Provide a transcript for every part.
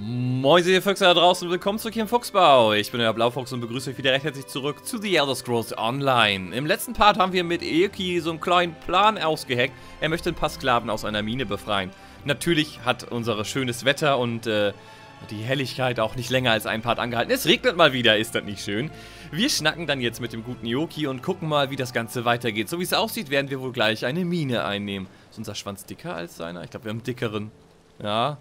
Moin ihr Füchse da draußen, willkommen zurück hier im Fuchsbau. Ich bin euer Blaufuchs und begrüße euch wieder recht herzlich zurück zu The Elder Scrolls Online. Im letzten Part haben wir mit Eoki so einen kleinen Plan ausgeheckt. Er möchte ein paar Sklaven aus einer Mine befreien. Natürlich hat unser schönes Wetter und äh, die Helligkeit auch nicht länger als ein Part angehalten. Es regnet mal wieder, ist das nicht schön? Wir schnacken dann jetzt mit dem guten Eoki und gucken mal, wie das Ganze weitergeht. So wie es aussieht, werden wir wohl gleich eine Mine einnehmen. Ist unser Schwanz dicker als seiner? Ich glaube, wir haben einen dickeren. Ja,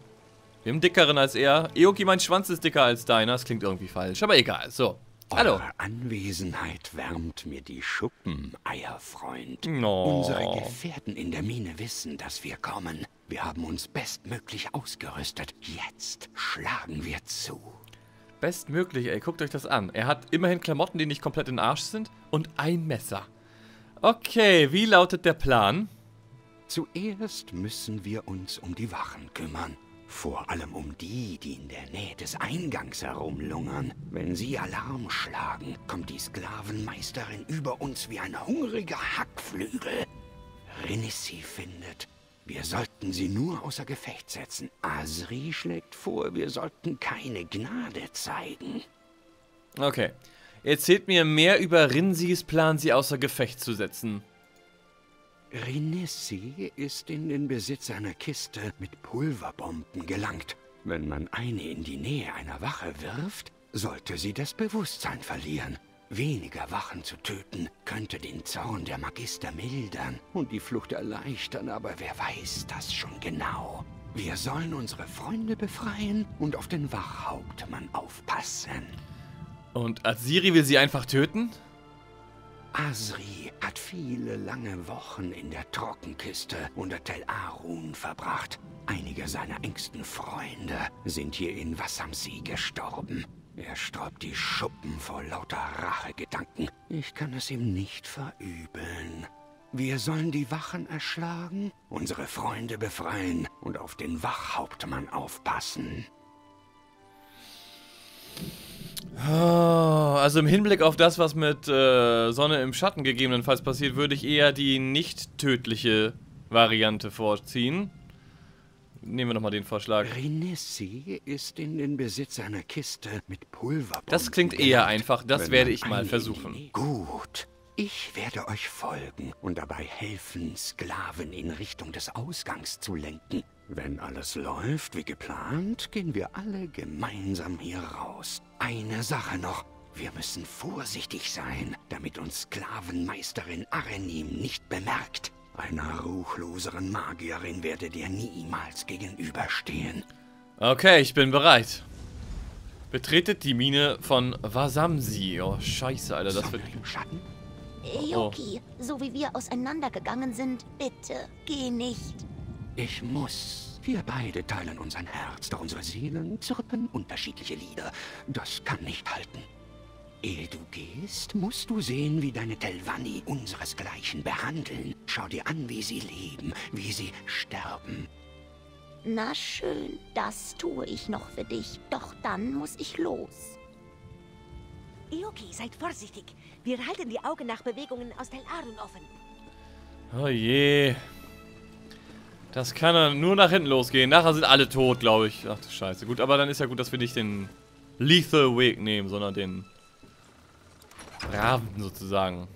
wir haben einen dickeren als er. Eoki, mein Schwanz ist dicker als deiner. Das klingt irgendwie falsch, aber egal. So, hallo. Eure Anwesenheit wärmt mir die Schuppen, Eierfreund. No. Unsere Gefährten in der Mine wissen, dass wir kommen. Wir haben uns bestmöglich ausgerüstet. Jetzt schlagen wir zu. Bestmöglich, ey. Guckt euch das an. Er hat immerhin Klamotten, die nicht komplett in den Arsch sind. Und ein Messer. Okay, wie lautet der Plan? Zuerst müssen wir uns um die Wachen kümmern. Vor allem um die, die in der Nähe des Eingangs herumlungern. Wenn sie Alarm schlagen, kommt die Sklavenmeisterin über uns wie ein hungriger Hackflügel. Renissi findet, wir sollten sie nur außer Gefecht setzen. Asri schlägt vor, wir sollten keine Gnade zeigen. Okay. Erzählt mir mehr über Rinsis Plan, sie außer Gefecht zu setzen. Renissi ist in den Besitz einer Kiste mit Pulverbomben gelangt. Wenn man eine in die Nähe einer Wache wirft, sollte sie das Bewusstsein verlieren. Weniger Wachen zu töten, könnte den Zorn der Magister mildern und die Flucht erleichtern, aber wer weiß das schon genau. Wir sollen unsere Freunde befreien und auf den Wachhauptmann aufpassen. Und Aziri will sie einfach töten? Asri hat viele lange Wochen in der Trockenkiste unter Tel Arun verbracht. Einige seiner engsten Freunde sind hier in Wassamsi gestorben. Er sträubt die Schuppen vor lauter Rachegedanken. Ich kann es ihm nicht verübeln. Wir sollen die Wachen erschlagen, unsere Freunde befreien und auf den Wachhauptmann aufpassen. Oh, also im Hinblick auf das, was mit äh, Sonne im Schatten gegebenenfalls passiert, würde ich eher die nicht tödliche Variante vorziehen. Nehmen wir nochmal den Vorschlag. Renissi ist in den Besitz einer Kiste mit Pulverbomben. Das klingt eher einfach. Das werde ich mal versuchen. Gut. Ich werde euch folgen und dabei helfen, Sklaven in Richtung des Ausgangs zu lenken. Wenn alles läuft wie geplant, gehen wir alle gemeinsam hier raus. Eine Sache noch. Wir müssen vorsichtig sein, damit uns Sklavenmeisterin Arenim nicht bemerkt. Einer ruchloseren Magierin werdet ihr niemals gegenüberstehen. Okay, ich bin bereit. Betretet die Mine von Wasamsi. Oh, scheiße, Alter. Das wird... Im Schatten? Eoki, so wie wir auseinandergegangen sind, bitte, geh nicht. Ich muss. Wir beide teilen unser Herz, doch unsere Seelen zirpen unterschiedliche Lieder. Das kann nicht halten. Ehe du gehst, musst du sehen, wie deine Telvanni unseresgleichen behandeln. Schau dir an, wie sie leben, wie sie sterben. Na schön, das tue ich noch für dich, doch dann muss ich los. Ioki, seid vorsichtig. Wir halten die Augen nach Bewegungen aus Tel Arun offen. Oh je. Das kann nur nach hinten losgehen. Nachher sind alle tot, glaube ich. Ach du Scheiße. Gut, aber dann ist ja gut, dass wir nicht den Lethal Weg nehmen, sondern den braven sozusagen.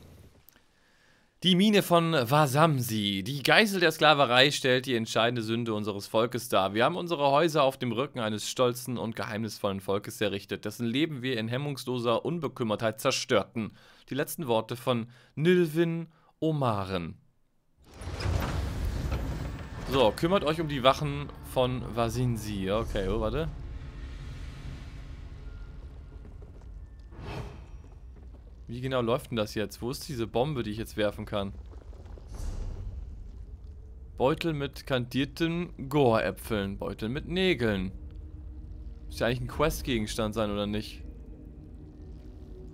Die Mine von Wasamsi. Die Geißel der Sklaverei stellt die entscheidende Sünde unseres Volkes dar. Wir haben unsere Häuser auf dem Rücken eines stolzen und geheimnisvollen Volkes errichtet, dessen Leben wir in hemmungsloser Unbekümmertheit zerstörten. Die letzten Worte von Nilvin Omaren. So, kümmert euch um die Wachen von Vasinsi. Okay, oh, warte. Wie genau läuft denn das jetzt? Wo ist diese Bombe, die ich jetzt werfen kann? Beutel mit kandierten Goräpfeln. Beutel mit Nägeln. Muss ja eigentlich ein Quest-Gegenstand sein, oder nicht?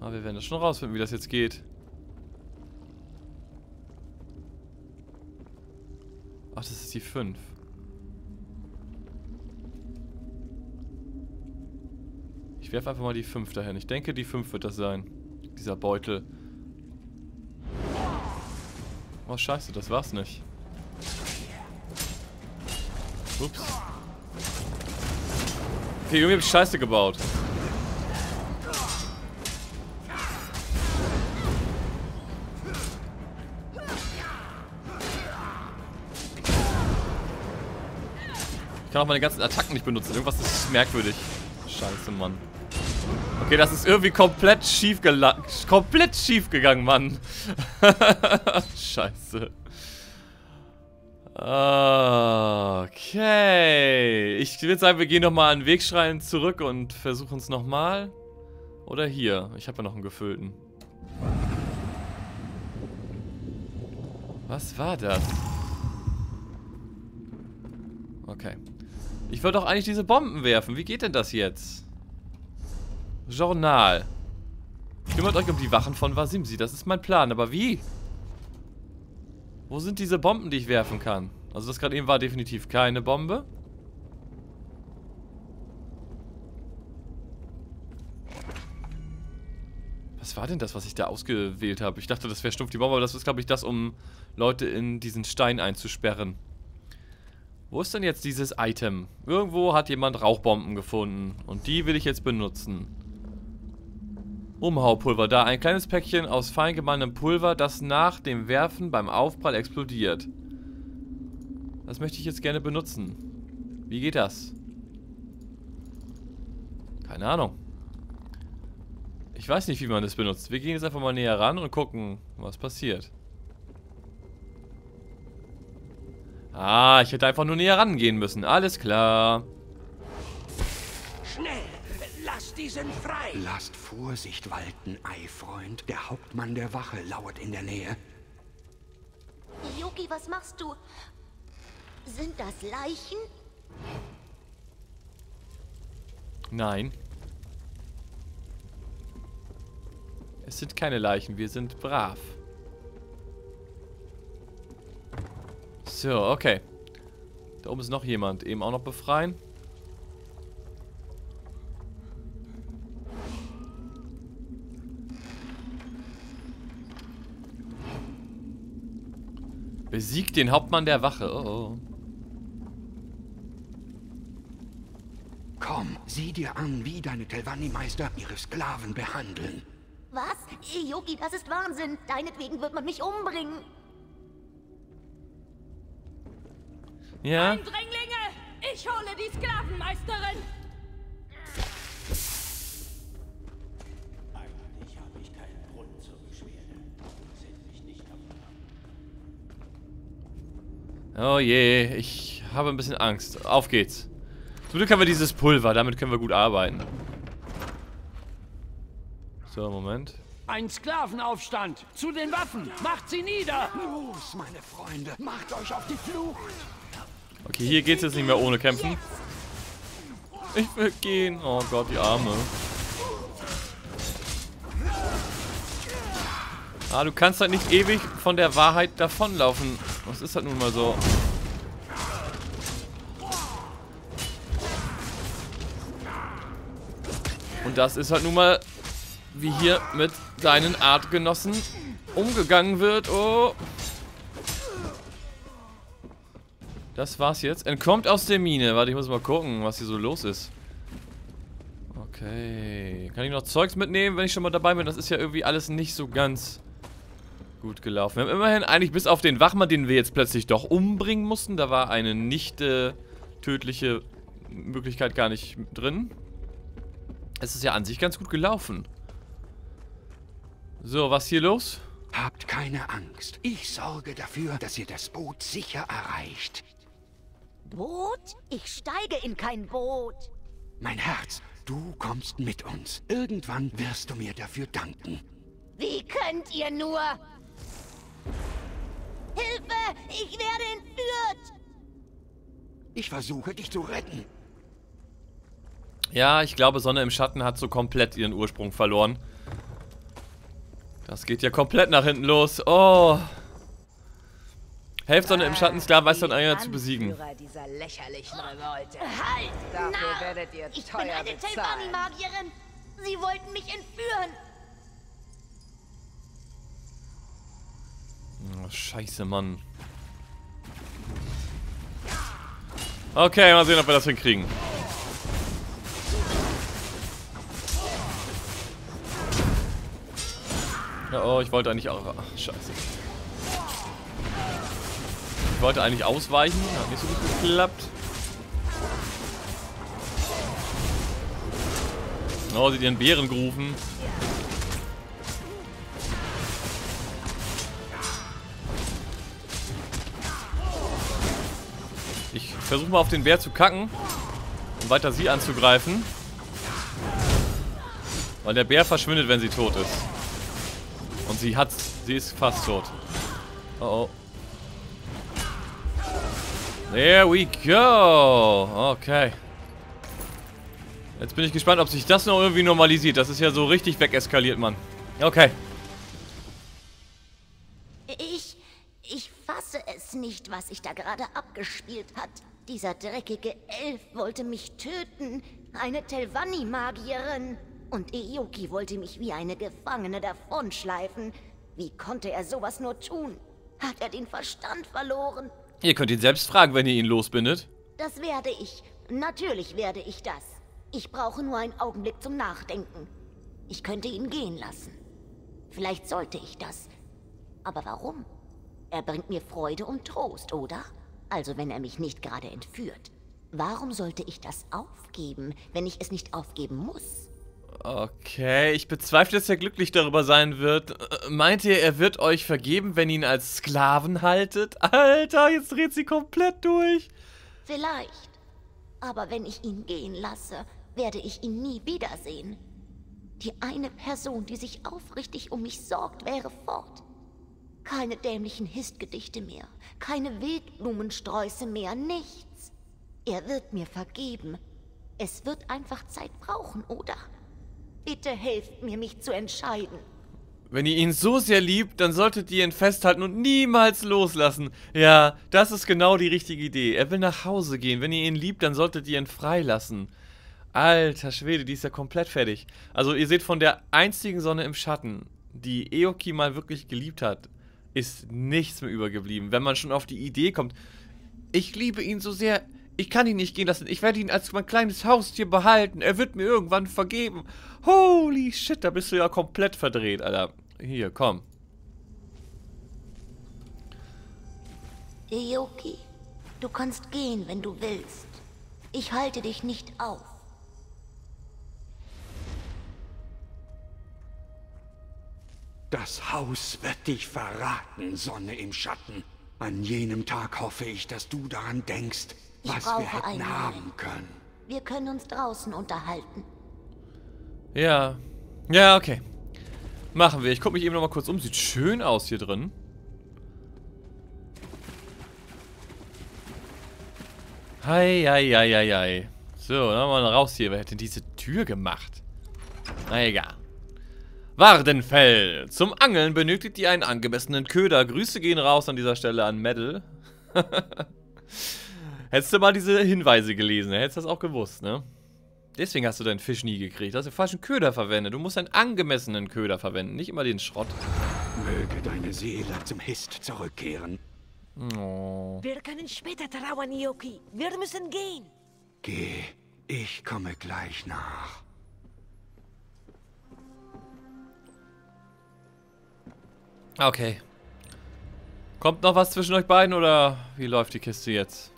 Aber wir werden das schon rausfinden, wie das jetzt geht. Ach, das ist die 5. Ich werfe einfach mal die 5 dahin. Ich denke, die 5 wird das sein. Dieser Beutel. Oh, scheiße, das war's nicht. Ups. Okay, irgendwie hab ich Scheiße gebaut. Kann auch meine ganzen Attacken nicht benutzen. Irgendwas ist merkwürdig. Scheiße, Mann. Okay, das ist irgendwie komplett schief komplett schief gegangen, Mann. Scheiße. Okay. Ich würde sagen, wir gehen nochmal an den Wegschrein zurück und versuchen es nochmal. Oder hier. Ich habe ja noch einen gefüllten. Was war das? Okay. Ich wollte doch eigentlich diese Bomben werfen. Wie geht denn das jetzt? Journal. Kümmert euch um die Wachen von Wasimsi. Das ist mein Plan. Aber wie? Wo sind diese Bomben, die ich werfen kann? Also das gerade eben war definitiv keine Bombe. Was war denn das, was ich da ausgewählt habe? Ich dachte, das wäre stumpf die Bombe, aber das ist, glaube ich, das, um Leute in diesen Stein einzusperren. Wo ist denn jetzt dieses Item? Irgendwo hat jemand Rauchbomben gefunden. Und die will ich jetzt benutzen. Umhaupulver. Da ein kleines Päckchen aus fein gemahlenem Pulver, das nach dem Werfen beim Aufprall explodiert. Das möchte ich jetzt gerne benutzen. Wie geht das? Keine Ahnung. Ich weiß nicht, wie man das benutzt. Wir gehen jetzt einfach mal näher ran und gucken, was passiert. Ah, ich hätte einfach nur näher rangehen müssen. Alles klar. Schnell! Lasst diesen frei! Lasst Vorsicht walten, Eifreund. Der Hauptmann der Wache lauert in der Nähe. Yuki, was machst du? Sind das Leichen? Nein. Es sind keine Leichen, wir sind brav. So, okay. Da oben ist noch jemand. Eben auch noch befreien. Besiegt den Hauptmann der Wache. Oh, oh. Komm, sieh dir an, wie deine Telvanni-Meister ihre Sklaven behandeln. Was? Yogi, das ist Wahnsinn. Deinetwegen wird man mich umbringen. Ja. Eindringlinge! Ich hole die Sklavenmeisterin! Eigentlich habe ich keinen Grund zur Beschwerde. Sind mich nicht Oh je, ich habe ein bisschen Angst. Auf geht's. Zum Glück haben wir dieses Pulver, damit können wir gut arbeiten. So, Moment. Ein Sklavenaufstand! Zu den Waffen! Macht sie nieder! Los, meine Freunde, macht euch auf die Flucht! Okay, hier geht's jetzt nicht mehr ohne Kämpfen. Ich will gehen. Oh Gott, die Arme. Ah, du kannst halt nicht ewig von der Wahrheit davonlaufen. Das ist halt nun mal so. Und das ist halt nun mal, wie hier mit deinen Artgenossen umgegangen wird. Oh. Das war's jetzt. Entkommt aus der Mine. Warte, ich muss mal gucken, was hier so los ist. Okay. Kann ich noch Zeugs mitnehmen, wenn ich schon mal dabei bin? Das ist ja irgendwie alles nicht so ganz gut gelaufen. Wir haben immerhin eigentlich bis auf den Wachmann, den wir jetzt plötzlich doch umbringen mussten. Da war eine nicht äh, tödliche Möglichkeit gar nicht drin. Es ist ja an sich ganz gut gelaufen. So, was hier los? Habt keine Angst. Ich sorge dafür, dass ihr das Boot sicher erreicht. Boot? Ich steige in kein Boot. Mein Herz, du kommst mit uns. Irgendwann wirst du mir dafür danken. Wie könnt ihr nur? Hilfe! Ich werde entführt! Ich versuche, dich zu retten. Ja, ich glaube, Sonne im Schatten hat so komplett ihren Ursprung verloren. Das geht ja komplett nach hinten los. Oh. Helft Sonne im Schattensklaven, weiß dann ah einer zu besiegen. Halt! Dafür Na, werdet ihr ich bin eine magierin Sie wollten mich entführen. Oh, scheiße, Mann. Okay, mal sehen, ob wir das hinkriegen. Oh, oh ich wollte eigentlich auch... Ach, scheiße. Ich wollte eigentlich ausweichen. Hat nicht so gut geklappt. Oh, sie ihren Bären gerufen. Ich versuche mal auf den Bär zu kacken, um weiter sie anzugreifen. Weil der Bär verschwindet, wenn sie tot ist. Und sie hat, sie ist fast tot. Oh oh. There we go. Okay. Jetzt bin ich gespannt, ob sich das noch irgendwie normalisiert. Das ist ja so richtig wegeskaliert, Mann. Okay. Ich. Ich fasse es nicht, was sich da gerade abgespielt hat. Dieser dreckige Elf wollte mich töten. Eine Telvanni-Magierin. Und Eoki wollte mich wie eine Gefangene davonschleifen. Wie konnte er sowas nur tun? Hat er den Verstand verloren? Ihr könnt ihn selbst fragen, wenn ihr ihn losbindet. Das werde ich. Natürlich werde ich das. Ich brauche nur einen Augenblick zum Nachdenken. Ich könnte ihn gehen lassen. Vielleicht sollte ich das. Aber warum? Er bringt mir Freude und Trost, oder? Also wenn er mich nicht gerade entführt. Warum sollte ich das aufgeben, wenn ich es nicht aufgeben muss? Okay, ich bezweifle, dass er glücklich darüber sein wird. Äh, meint ihr, er wird euch vergeben, wenn ihr ihn als Sklaven haltet? Alter, jetzt dreht sie komplett durch. Vielleicht. Aber wenn ich ihn gehen lasse, werde ich ihn nie wiedersehen. Die eine Person, die sich aufrichtig um mich sorgt, wäre fort. Keine dämlichen Histgedichte mehr, keine Wildblumensträuße mehr, nichts. Er wird mir vergeben. Es wird einfach Zeit brauchen, oder? Bitte helft mir, mich zu entscheiden. Wenn ihr ihn so sehr liebt, dann solltet ihr ihn festhalten und niemals loslassen. Ja, das ist genau die richtige Idee. Er will nach Hause gehen. Wenn ihr ihn liebt, dann solltet ihr ihn freilassen. Alter Schwede, die ist ja komplett fertig. Also ihr seht von der einzigen Sonne im Schatten, die Eoki mal wirklich geliebt hat, ist nichts mehr übergeblieben. Wenn man schon auf die Idee kommt, ich liebe ihn so sehr, ich kann ihn nicht gehen lassen. Ich werde ihn als mein kleines Haustier behalten. Er wird mir irgendwann vergeben. Holy shit, da bist du ja komplett verdreht, Alter. Hier, komm. Eoki, du kannst gehen, wenn du willst. Ich halte dich nicht auf. Das Haus wird dich verraten, Sonne im Schatten. An jenem Tag hoffe ich, dass du daran denkst, Ich was brauche wir hätten einen haben können. Wir können uns draußen unterhalten. Ja. Ja, okay. Machen wir. Ich gucke mich eben noch mal kurz um. Sieht schön aus hier drin. Hei, hei, hei, hei, hei. So, dann haben wir mal raus hier. Wer hat denn diese Tür gemacht? Na egal. Wardenfell. Zum Angeln benötigt ihr einen angemessenen Köder. Grüße gehen raus an dieser Stelle an Medal. Hättest du mal diese Hinweise gelesen, hättest du das auch gewusst, ne? Deswegen hast du deinen Fisch nie gekriegt. Du hast den falschen Köder verwendet. Du musst einen angemessenen Köder verwenden, nicht immer den Schrott. Möge deine Seele zum Hist zurückkehren. Oh. Wir können später trauern, Yoki. Wir müssen gehen. Geh, ich komme gleich nach. Okay. Kommt noch was zwischen euch beiden oder wie läuft die Kiste jetzt?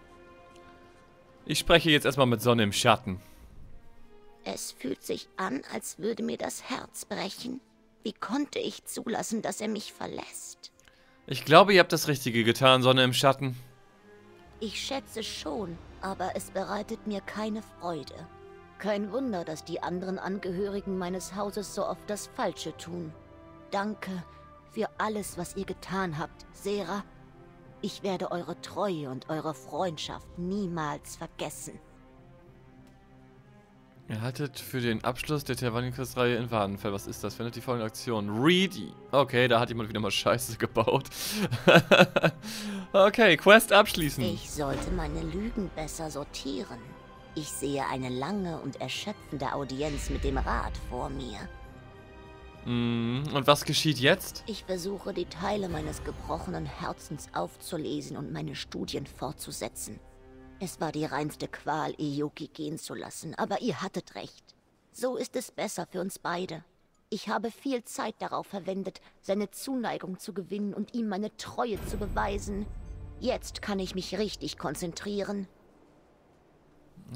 Ich spreche jetzt erstmal mit Sonne im Schatten. Es fühlt sich an, als würde mir das Herz brechen. Wie konnte ich zulassen, dass er mich verlässt? Ich glaube, ihr habt das Richtige getan, Sonne im Schatten. Ich schätze schon, aber es bereitet mir keine Freude. Kein Wunder, dass die anderen Angehörigen meines Hauses so oft das Falsche tun. Danke für alles, was ihr getan habt, Sera. Ich werde eure Treue und eure Freundschaft niemals vergessen. Ihr haltet für den Abschluss der Tervanicus-Reihe in Wadenfell. Was ist das? Findet die folgende Aktion. Read. Okay, da hat jemand wieder mal Scheiße gebaut. okay, Quest abschließen. Ich sollte meine Lügen besser sortieren. Ich sehe eine lange und erschöpfende Audienz mit dem Rat vor mir. Mm, und was geschieht jetzt? Ich versuche, die Teile meines gebrochenen Herzens aufzulesen und meine Studien fortzusetzen. Es war die reinste Qual, Eyoki gehen zu lassen, aber ihr hattet recht. So ist es besser für uns beide. Ich habe viel Zeit darauf verwendet, seine Zuneigung zu gewinnen und ihm meine Treue zu beweisen. Jetzt kann ich mich richtig konzentrieren.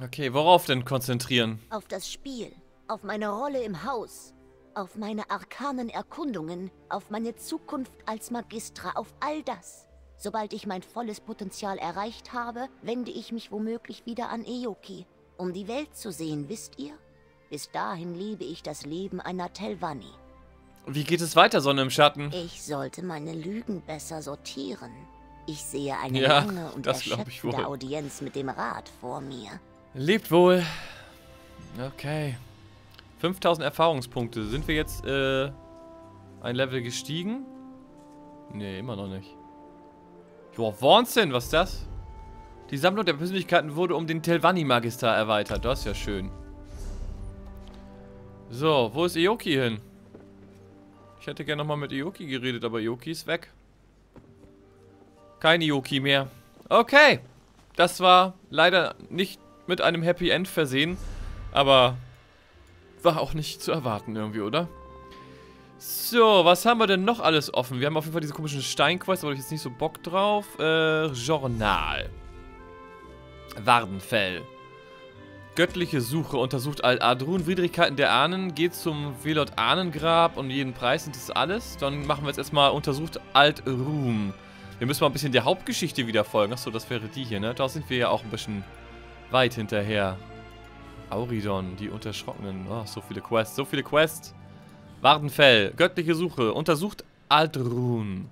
Okay, worauf denn konzentrieren? Auf das Spiel, auf meine Rolle im Haus, auf meine arkanen Erkundungen, auf meine Zukunft als Magistra, auf all das. Sobald ich mein volles Potenzial erreicht habe, wende ich mich womöglich wieder an Eoki, um die Welt zu sehen, wisst ihr? Bis dahin lebe ich das Leben einer Telvanni. Wie geht es weiter, Sonne im Schatten? Ich sollte meine Lügen besser sortieren. Ich sehe eine Ja, lange und das erschöpfende wohl. Audienz mit dem Rat vor mir. Lebt wohl. Okay. 5000 Erfahrungspunkte. Sind wir jetzt äh, ein Level gestiegen? Nee, immer noch nicht. Joa, Wahnsinn, was ist das? Die Sammlung der Persönlichkeiten wurde um den Telvanni-Magister erweitert. Das ist ja schön. So, wo ist Ioki hin? Ich hätte gerne nochmal mit Ioki geredet, aber Ioki ist weg. Kein Ioki mehr. Okay. Das war leider nicht mit einem Happy End versehen, aber war auch nicht zu erwarten irgendwie, oder? So, was haben wir denn noch alles offen? Wir haben auf jeden Fall diese komischen Steinquests, da habe ich jetzt nicht so Bock drauf. Äh, Journal. Wardenfell. Göttliche Suche untersucht Al-Adrun, Widrigkeiten der Ahnen, geht zum Velot Ahnengrab und jeden Preis und das alles. Dann machen wir jetzt erstmal untersucht Alt-Ruhm. Wir müssen mal ein bisschen der Hauptgeschichte wieder folgen. Achso, das wäre die hier, ne? Da sind wir ja auch ein bisschen weit hinterher. Auridon, die Unterschrockenen. Oh, so viele Quests, so viele Quests. Wardenfell, göttliche Suche, untersucht Aldrun.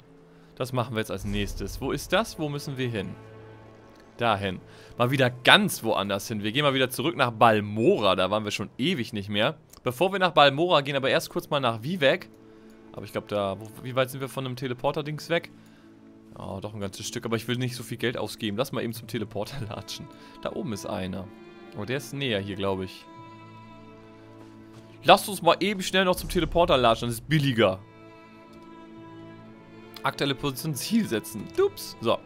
Das machen wir jetzt als nächstes. Wo ist das? Wo müssen wir hin? Dahin. Mal wieder ganz woanders hin. Wir gehen mal wieder zurück nach Balmora. Da waren wir schon ewig nicht mehr. Bevor wir nach Balmora gehen, aber erst kurz mal nach Vivek. Aber ich glaube, da... Wo, wie weit sind wir von dem Teleporter-Dings weg? Oh, doch ein ganzes Stück. Aber ich will nicht so viel Geld ausgeben. Lass mal eben zum Teleporter latschen. Da oben ist einer. Oh, der ist näher hier, glaube ich. Lasst uns mal eben schnell noch zum Teleporter latschen. Das ist billiger. Aktuelle Position Ziel setzen. Ups. So.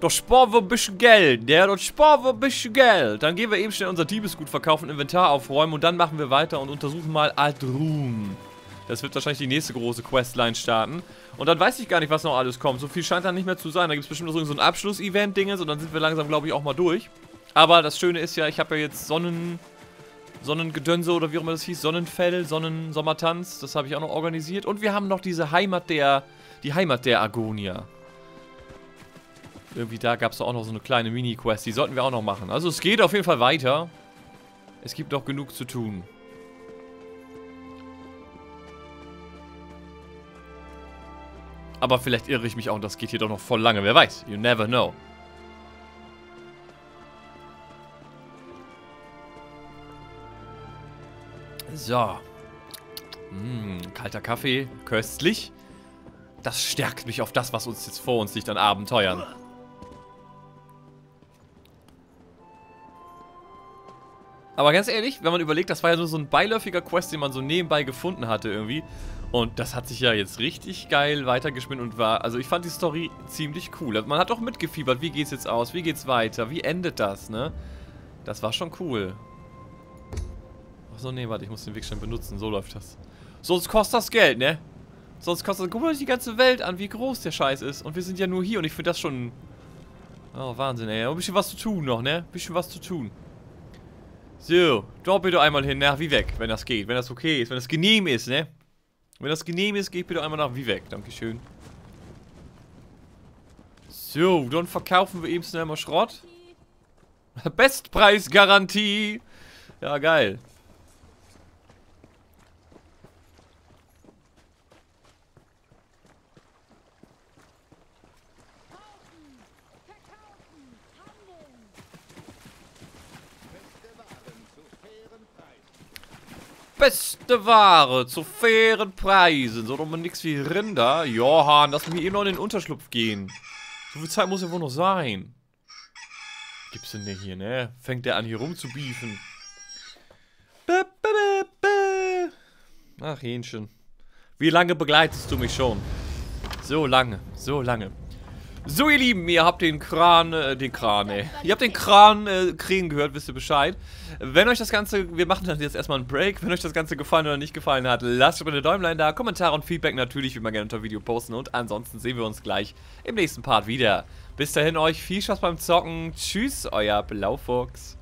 Doch sparen wir ein bisschen Geld, ne? Doch sparen wir ein bisschen Geld. Dann gehen wir eben schnell unser Diebesgut verkaufen, Inventar aufräumen und dann machen wir weiter und untersuchen mal Aldrum. Das wird wahrscheinlich die nächste große Questline starten. Und dann weiß ich gar nicht, was noch alles kommt. So viel scheint da nicht mehr zu sein. Da gibt es bestimmt noch so ein Abschluss-Event-Dinges und dann sind wir langsam, glaube ich, auch mal durch. Aber das Schöne ist ja, ich habe ja jetzt Sonnen... Sonnengedönse oder wie auch immer das hieß. Sonnenfell, Sonnen-Sommertanz. Das habe ich auch noch organisiert. Und wir haben noch diese Heimat der... Die Heimat der Agonia. Irgendwie da gab es auch noch so eine kleine Mini-Quest. Die sollten wir auch noch machen. Also es geht auf jeden Fall weiter. Es gibt noch genug zu tun. Aber vielleicht irre ich mich auch und das geht hier doch noch voll lange. Wer weiß. You never know. So. Mm, kalter Kaffee. Köstlich. Das stärkt mich auf das, was uns jetzt vor uns liegt an Abenteuern. Aber ganz ehrlich, wenn man überlegt, das war ja nur so ein beiläufiger Quest, den man so nebenbei gefunden hatte irgendwie. Und das hat sich ja jetzt richtig geil weitergespinnt und war, also ich fand die Story ziemlich cool. Also man hat auch mitgefiebert, wie geht's jetzt aus, wie geht's weiter, wie endet das, ne? Das war schon cool. Achso, nee, warte, ich muss den Weg schnell benutzen, so läuft das. Sonst kostet das Geld, ne? Sonst kostet das, guck mal die ganze Welt an, wie groß der Scheiß ist. Und wir sind ja nur hier und ich finde das schon... Oh, Wahnsinn, ey. Ein bisschen was zu tun noch, ne? Ein bisschen was zu tun. So, dort bitte einmal hin nach Vivek, wenn das geht, wenn das okay ist, wenn das genehm ist, ne? Wenn das genehm ist, geht bitte einmal nach Vivek. Dankeschön. So, dann verkaufen wir eben schnell mal Schrott. Bestpreisgarantie. Ja, geil. Beste Ware zu fairen Preisen. So doch mal nix wie Rinder. Johann, lass mich eben noch in den Unterschlupf gehen. So viel Zeit muss ja wohl noch sein. Gibt's denn der hier, ne? Fängt der an hier rumzubiefen. Ach, Hähnchen. Wie lange begleitest du mich schon? So lange, so lange. So, ihr Lieben, ihr habt den Kran, äh, den Kran, ey. Ihr habt den Kran, äh, Krähen gehört, wisst ihr Bescheid. Wenn euch das Ganze, wir machen dann jetzt erstmal einen Break. Wenn euch das Ganze gefallen oder nicht gefallen hat, lasst eine Däumlein da. Kommentare und Feedback natürlich, wie man gerne unter Video posten. Und ansonsten sehen wir uns gleich im nächsten Part wieder. Bis dahin euch viel Spaß beim Zocken. Tschüss, euer Blaufuchs.